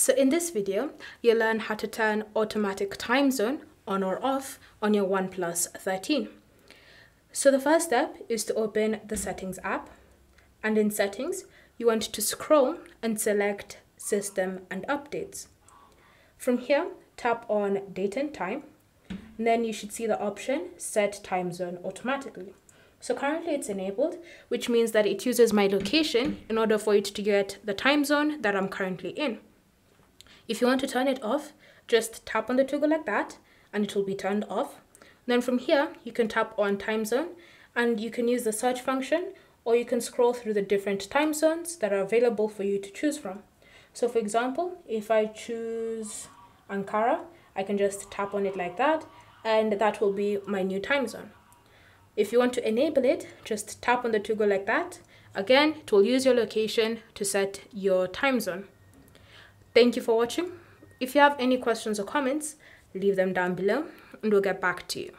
So in this video, you'll learn how to turn automatic time zone on or off on your OnePlus 13. So the first step is to open the settings app and in settings, you want to scroll and select system and updates. From here, tap on date and time, and then you should see the option set time zone automatically. So currently it's enabled, which means that it uses my location in order for it to get the time zone that I'm currently in. If you want to turn it off, just tap on the toggle like that and it will be turned off. Then from here, you can tap on time zone and you can use the search function or you can scroll through the different time zones that are available for you to choose from. So for example, if I choose Ankara, I can just tap on it like that and that will be my new time zone. If you want to enable it, just tap on the toggle like that. Again, it will use your location to set your time zone. Thank you for watching. If you have any questions or comments, leave them down below and we'll get back to you.